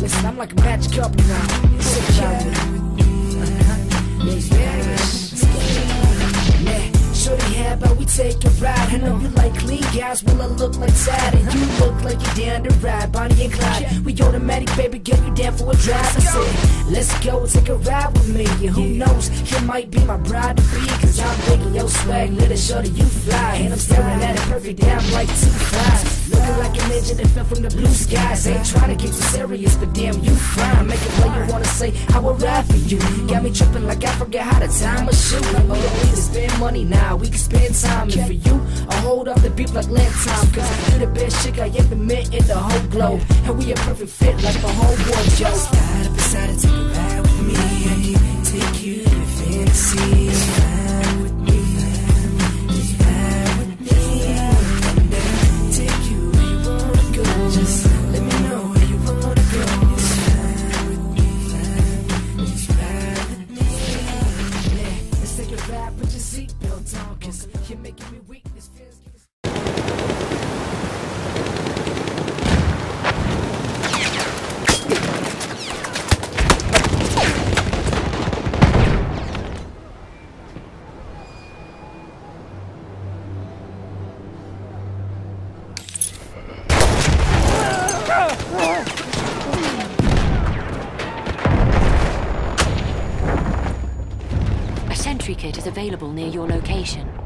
Listen, I'm like a magic couple now. Sick about it. Yeah, shorty, how about we take a ride? I know you like clean guys, well I look like sad And you look like you're down to ride, Bonnie and Clyde We automatic, baby, get you down for a drive. I said, let's go, take a ride with me. And who knows, you might be my bride to be Cause I'm digging your swag, little shorty, you fly. And I'm staring at it perfect, damn like two flies. Looking like an engine that fell from the blue skies. Ain't trying to get you serious, but damn, you fine. Make it play, you wanna say, I will ride for you. Got me tripping like I forget how to time a shoe oh, We don't need to spend money now, we can spend time. And for you, I'll hold up the beat like land time. Cause you're the best chick I ever met in the whole globe. And we a perfect fit like the whole world, yo up kit is available near your location.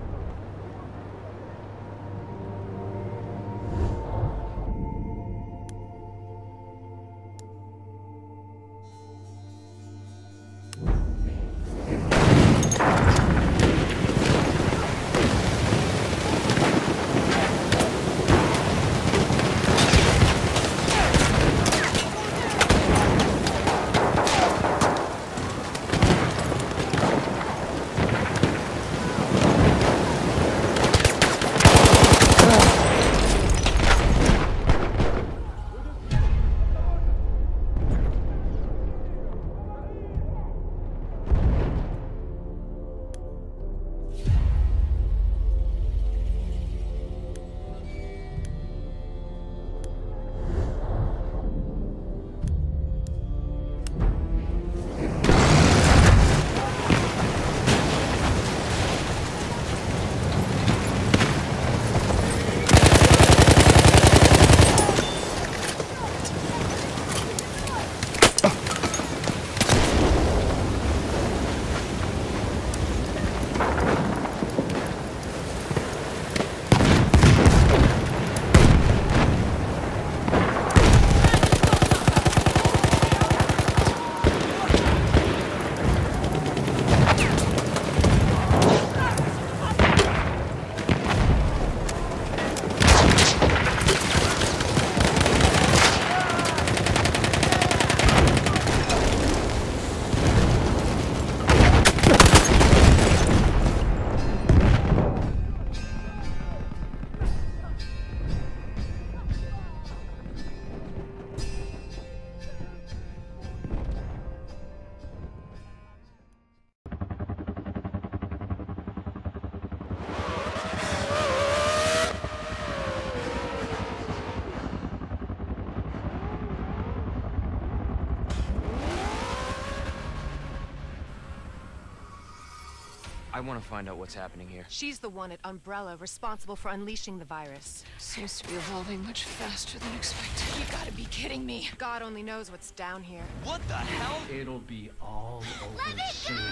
Want to find out what's happening here. She's the one at Umbrella responsible for unleashing the virus. Seems to be evolving much faster than expected. You gotta be kidding me. God only knows what's down here. What the hell? It'll be all over soon. go!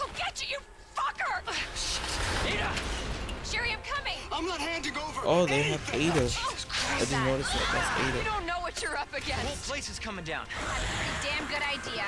I'll get you, you fucker! Ada! Sherry, I'm coming! I'm not handing over. Oh, they have Ada. Jesus I didn't notice that. That's You don't know what you're up against. The whole place is coming down. Damn good idea.